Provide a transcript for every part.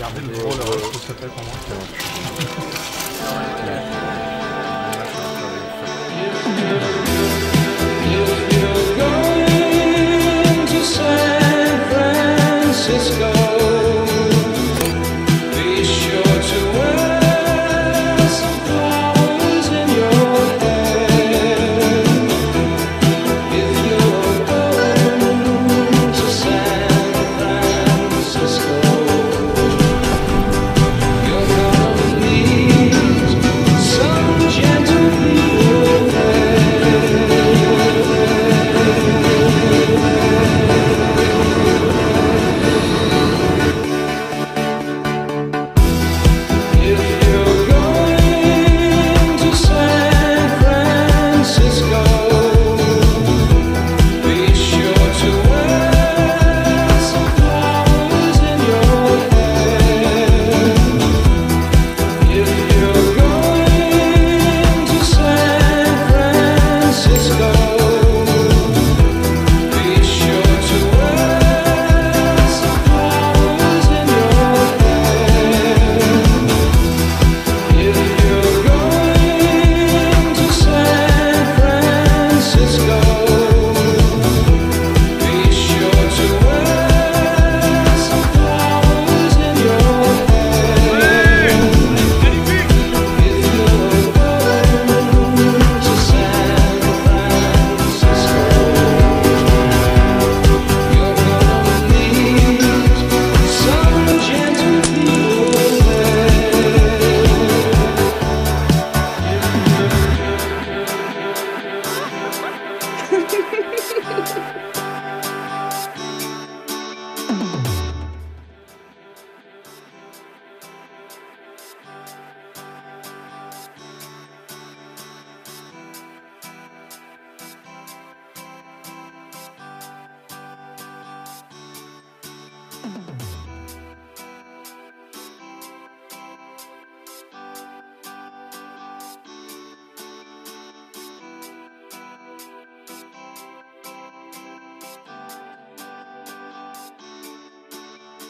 Regardez le gros là, ce que ça fait pour moi.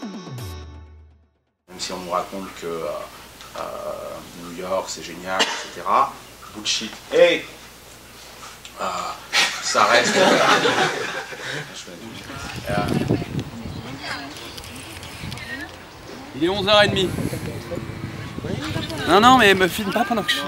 Même si on nous raconte que euh, euh, New York c'est génial, etc., bullshit. Et euh, ça reste. Il est 11h30. Non, non, mais me filme pas pendant que je suis.